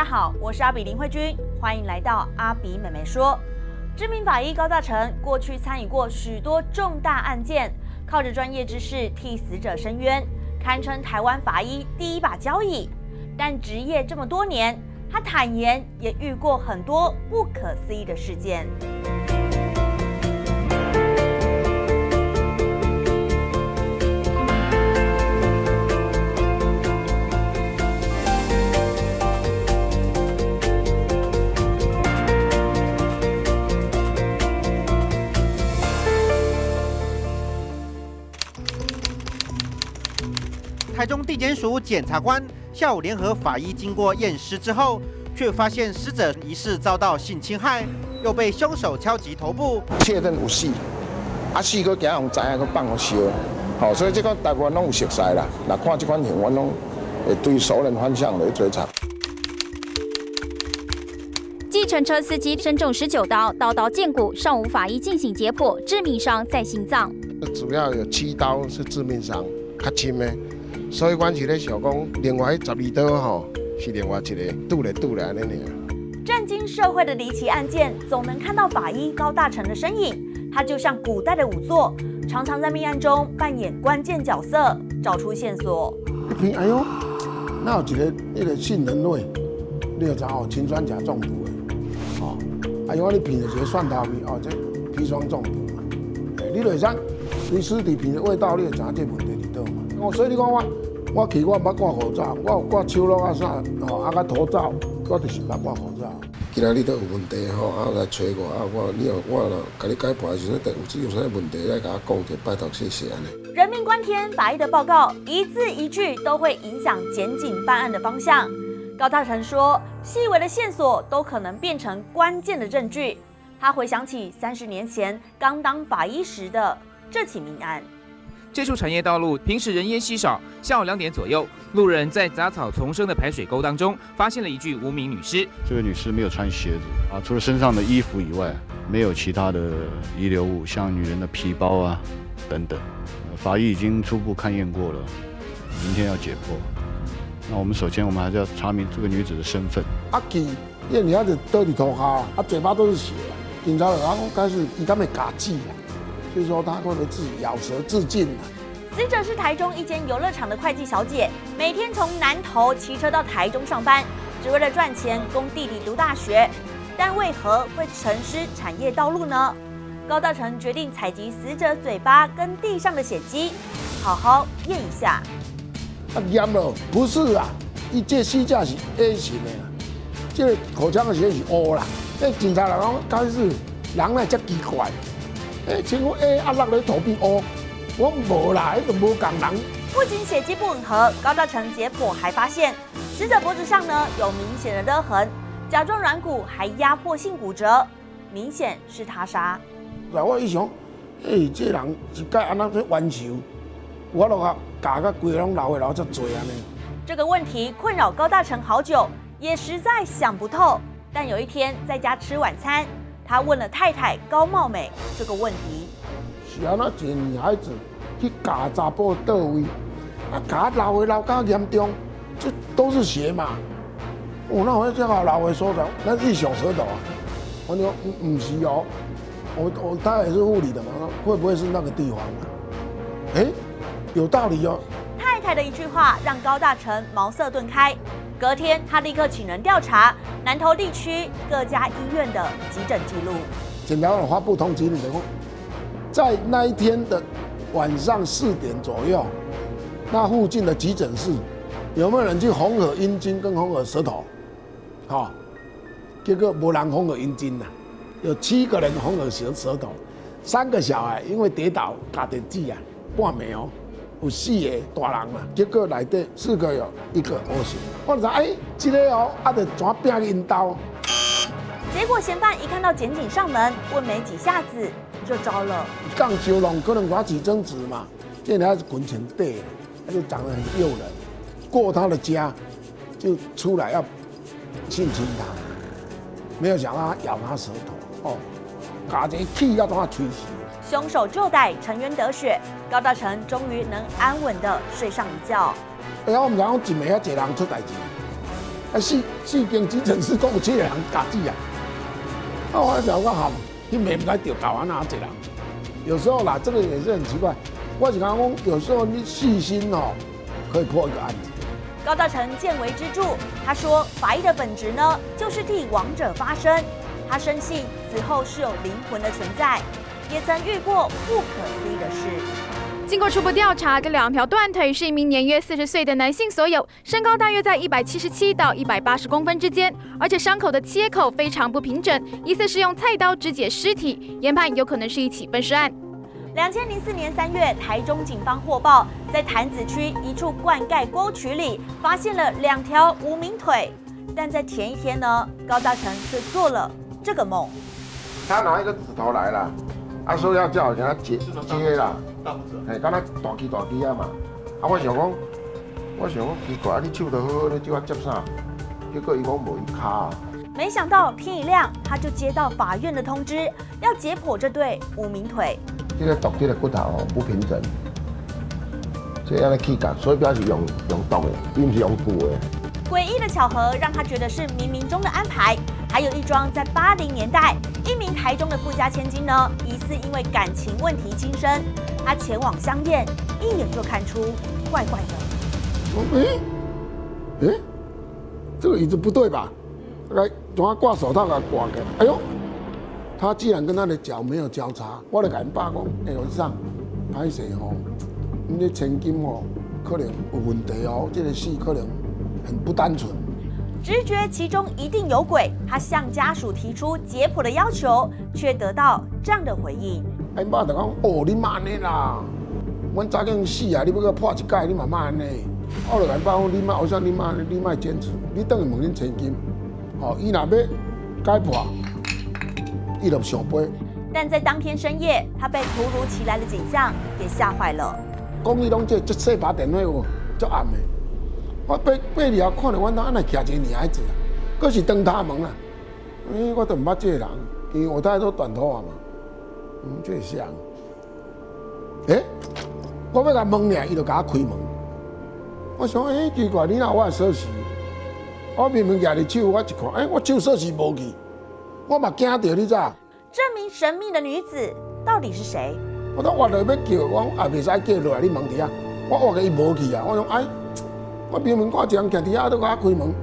大家好，我是阿比林慧君，欢迎来到阿比美美说。知名法医高大成过去参与过许多重大案件，靠着专业知识替死者伸冤，堪称台湾法医第一把交椅。但职业这么多年，他坦言也遇过很多不可思议的事件。检署检察官下午联合法医经过验尸之后，却发现死者疑似遭到性侵害，又被凶手敲击头部，确认有死，啊死个惊人知影，个放互烧，好，所以这个大部分拢有熟悉啦。那看这款新闻拢会对熟人方向来追查。计程车司机身中十九刀，刀刀见骨，上午法医进行解剖，致命伤在心脏。主要有七刀是致命伤，较轻的。所以，阮是咧想讲，另外十二刀吼，是另外一个拄来拄来安尼尔。震惊社会的离奇案件，总能看到法医高大成的身影。他就像古代的仵作，常常在命案中扮演关键角色，找出线索。一品，哎呦，那有一个那个杏仁类，你有知哦，氰酸钾中毒的，哦，哎呦，你品的是蒜头皮，哦，这砒霜中毒嘛。哎，你就会知，你尸体品的味道，你会知这问题？哦，所以你讲我。我去，我捌挂口罩，我有挂手套啊啥，哦，啊，甲头罩，我就是捌挂口罩。今仔日都有问题吼，啊来找我，啊我你后我了，甲你解剖的时候，有只有啥问题来甲我讲者，拜托谢谢安尼。人命关天，法医的报告一字一句都会影响检警办案的方向。高大成说，细微的线索都可能变成关键的证据。他回想起三十年前刚当法医时的这起命案。这处产业道路平时人烟稀少。下午两点左右，路人在杂草丛生的排水沟当中发现了一具无名女尸。这个女尸没有穿鞋子啊，除了身上的衣服以外，没有其他的遗留物，像女人的皮包啊等等。法医已经初步勘验过了，明天要解剖。那我们首先我们还是要查明这个女子的身份。阿基，因为女孩子都里头哈，她嘴巴都是血，警察然后开始以他们嘎记。就是说，他会自己咬舌自尽死者是台中一间游乐场的会计小姐，每天从南投骑车到台中上班，只为了赚钱供弟弟读大学。但为何会沉尸产业道路呢？高大成决定采集死者嘴巴跟地上的血迹，好好验一下。啊，验了，不是啊，一这死者是 A 型的，这个口腔的血是 O 啦。那警察来讲，开始人呢，才奇怪。哎，请问 A 阿落咧头皮哦，我无啦，一个无共人。不仅血迹不吻合，高大成解剖还发现，死者脖子上呢有明显的勒痕，甲状软骨还压迫性骨折，明显是他杀。来，我一想，哎，这人是该安那去冤仇，我落下假个规拢老的老遮多安尼。这个问题困扰高大成好久，也实在想不透。但有一天在家吃晚餐。他问了太太高茂美这个问题：是啊，那一个女孩子去夹查甫到位，啊，夹老的老加严重，这都是血嘛。哦，那我这个老的说的，那是小舌头啊。我说，唔唔是哦，我我他也是护理的嘛，会不会是那个地方啊？哎，有道理哦。太太的一句话让高大成茅塞顿开。隔天，他立刻请人调查南投地区各家医院的急诊记录。检察官发布通知你的在那一天的晚上四点左右，那附近的急诊室有没有人去缝合阴茎跟缝合舌头？好，结果无人缝合阴茎呐，有七个人缝合舌舌头，三个小孩因为跌倒打点剂啊，半没哦。有四个大人嘛，结果内底四个有一个 O 型。我就哎，这个哦，啊，得怎拼因刀？结果嫌犯一看到检警上门，问没几下子就招了。刚修容可能拿起争执嘛，这女孩子滚前对，他就长得很诱人，过他的家就出来要性侵他，没有想到他咬他舌头，哦，搞这气要把他吹死。凶手就歹，沉冤得雪，高大成终于能安稳的睡上一觉。哎呀，我们讲一暝遐济人出代志，啊四四间急诊室共有七个人夹子啊！啊，我想我喊，你免不该掉搞啊哪一人？有时候啦，这个也是很奇怪。我是讲讲，有时候你细心哦，可以破一个案子。高大成见微知著，他说法医的本质呢，就是替亡者发声。他深信死后是有灵魂的存在，也曾遇过不可思议的事。经过初步调查，这两条断腿是一名年约四十岁的男性所有，身高大约在一百七十七到一百八十公分之间，而且伤口的切口非常不平整，疑似是用菜刀肢解尸体，研判有可能是一起分尸案。两千零四年三月，台中警方获报，在潭子区一处灌溉沟渠里发现了两条无名腿，但在前一天呢，高大成却做了这个梦。他拿一个指头来了，他说要叫我给他接接了。嘿，敢若大机大机啊嘛！啊，我想讲，我想讲奇怪，你手都好好，你叫我接啥？结果伊讲无伊卡。没想到天一亮，他就接到法院的通知，要解剖这对无名腿。这个剁这个骨头哦不平整，这样的气感，所以表示用用剁的，并不是用骨的。诡异的巧合让他觉得是冥冥中的安排。还有一桩在八零年代，一名台中的富家千金呢，疑似因为感情问题轻生。她前往香艳，一眼就看出怪怪的。哎，哎，这个椅子不对吧？来，让他挂手套给他挂开。哎呦，他既然跟他的脚没有交叉，我就赶紧罢工。哎呦，上，拍摄哦，你的千金哦，可能有问题哦，这个戏可能很不单纯。直觉其中一定有鬼，他向家属提出解剖的要求，却得到这样的回应。哎妈就讲，哦，你妈呢啦，阮早经死啊，你要搁破一盖，你妈妈呢。我就甲伊讲，你妈，我想你妈，你妈坚持，你等于问恁千金，哦，伊若要解破，伊就上背。但在当天深夜，他被突如其来的景象给吓坏了。讲伊拢这这细把电话哦，足暗的。我八八里后看到阮兜安尼徛一个女孩子啊，佫是灯塔门啊！哎，我都毋捌这个人，因为我大家都短头发嘛，嗯，最像。哎，我要甲问呢，伊就甲我开门。我想，哎，奇怪，你哪有我锁匙？我明明举伫手，我一看，哎，我手锁匙无去，我嘛惊到你知？这名神秘的女子到底是谁？我都活到要叫，我也袂使叫落来，你问题啊？我活个伊无去啊！我讲，哎。我边门挂一人徛伫遐，都甲我开门，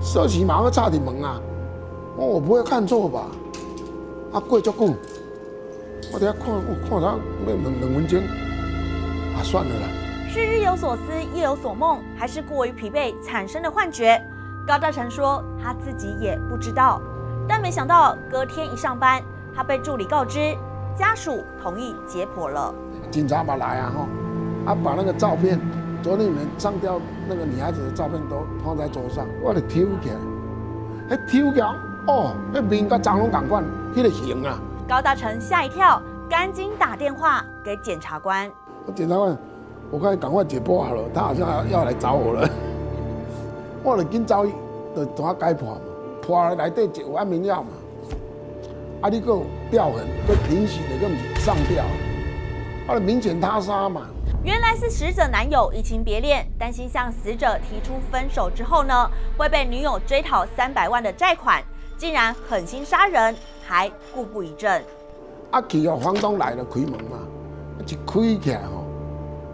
锁匙嘛，我插伫门啊！我我不会看错吧？啊，过足久，我等下看，我看他两两分钟，啊，算了啦。是日有所思，夜有所梦，还是过于疲惫产生的幻觉？高大成说他自己也不知道。但没想到隔天一上班，他被助理告知家属同意解剖了。警察嘛来啊，吼，啊，把那个照片。昨天你们上吊那个女孩子的照片都放在桌上，我就抽起来，哎，抽起来，哦，那面甲张龙港管，迄个型啊！高大成吓一跳，赶紧打电话给检察官。我检察官，我看赶快解剖好了，他好像要要来找我了。我就紧走，就怎啊解剖嘛？破内底有安眠药嘛？啊，你个吊痕，个平息的，个上吊，啊，明显他杀嘛。原来是死者男友移情别恋，担心向死者提出分手之后呢，会被女友追讨三百万的债款，竟然狠心杀人，还故不一阵。啊，去哦，房东来了开门嘛，一开起来吼，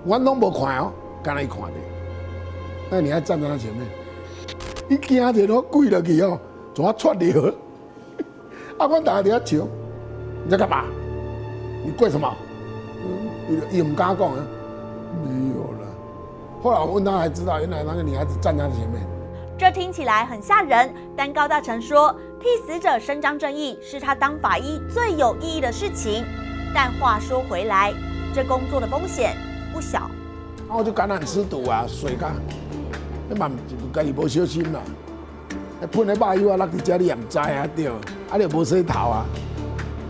我拢无看哦，刚才看的，那你还站在他前面，一惊着都跪落去哦，怎啊窜尿？啊，我大家在笑，你在干嘛？你跪什么？嗯，伊唔敢讲啊。没有了。后来我问他，还知道原来那个女孩子站在前面。这听起来很吓人，但高大成说，替死者伸张正义是他当法医最有意义的事情。但话说回来，这工作的风险不小。我就感染吃毒啊，水干，你嘛家己无小心嘛。喷的麻药啊，那个家里也唔知啊，对，啊你无洗头啊，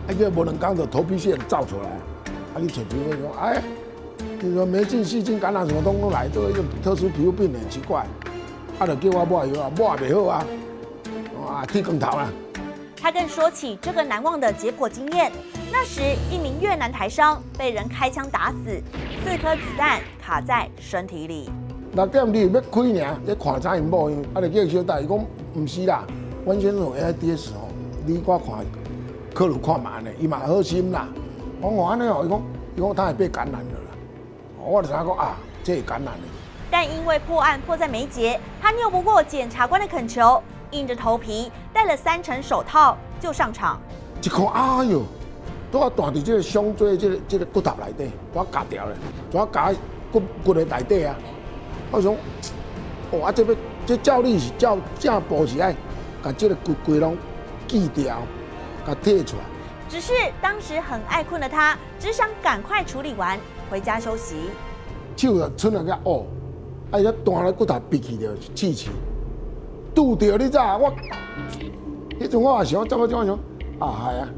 啊叫无能讲就头皮屑照出来，啊你找皮肤说，哎。你说霉菌、细菌感染什么东东来，都有特殊皮肤病很奇怪，他就叫我抹药啊，抹也不好啊，啊，剃光头啊。他更说起这个难忘的解剖经验，那时一名越南台商被人开枪打死，四颗子弹卡在身体里。六点你要开呢，你看查因某，啊，就叫小戴，伊讲唔是啦，阮先生 AIDS 吼，你我看，可能看慢呢，伊嘛好心啦。我我安尼哦，伊讲，伊讲他会被感染了啦。我就想讲啊，这是感染的。但因为破案迫在眉睫，他拗不过检察官的恳求，硬着头皮戴了三层手套就上场。一看，哎哟，都要断伫这个胸椎这个这个骨头内底，都要夹掉咧，都要夹骨骨的内底啊。我想，哦啊，这要这照理是照正步是爱，把这个骨骨拢锯掉，甲剔出来。只是当时很爱困的他，只想赶快处理完，回家休息。手啊伸来个哦，啊，伊断了骨头闭起着刺刺，拄着你咋我，迄阵我也想怎么怎么想，啊系啊，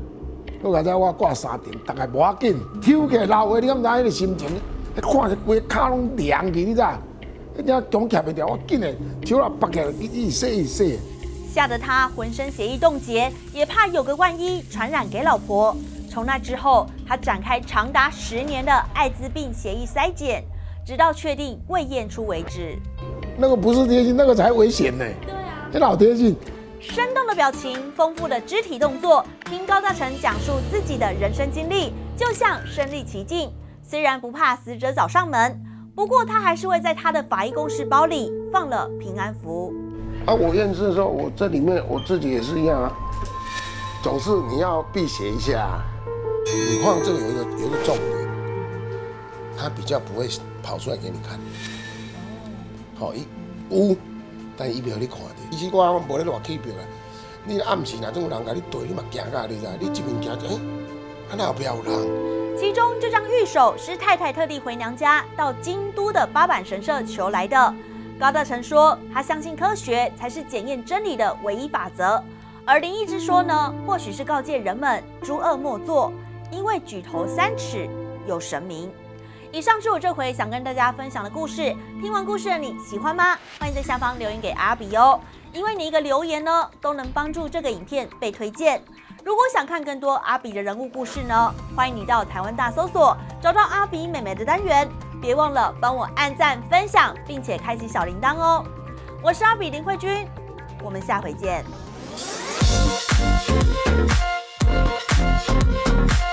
我甲知我挂三点，大概无要紧，抽起来老话，你敢知迄个心情？迄看着规个骹拢凉去，你知？迄只强徛袂掉，我紧的手啊拔起来，一一洗一洗。吓得他浑身血液冻结，也怕有个万一传染给老婆。从那之后，他展开长达十年的艾滋病协议筛检，直到确定未验出为止。那个不是贴心，那个才危险呢。对啊，这老贴心。生动的表情，丰富的肢体动作，听高大成讲述自己的人生经历，就像身临其境。虽然不怕死者找上门，不过他还是会在他的法医公事包里放了平安符。啊，我验尸的时候，我这里面我自己也是一样啊，总是你要避邪一下。你放这个有一个有一个重点，它比较不会跑出来给你看。好，一有，但伊袂互你看的。以前我无咧乱起标啊，你暗时若种有人甲你对，你嘛惊甲你知？你一面行就哎，啊那后壁有人。其中这张玉手是太太特地回娘家到京都的八坂神社求来的。高大成说，他相信科学才是检验真理的唯一法则，而林毅之说呢，或许是告诫人们诸恶莫作，因为举头三尺有神明。以上是我这回想跟大家分享的故事，听完故事的你喜欢吗？欢迎在下方留言给阿比哦，因为你一个留言呢，都能帮助这个影片被推荐。如果想看更多阿比的人物故事呢，欢迎你到台湾大搜索，找到阿比美美的单元。别忘了帮我按赞、分享，并且开启小铃铛哦！我是阿比林慧君，我们下回见。フフフフ。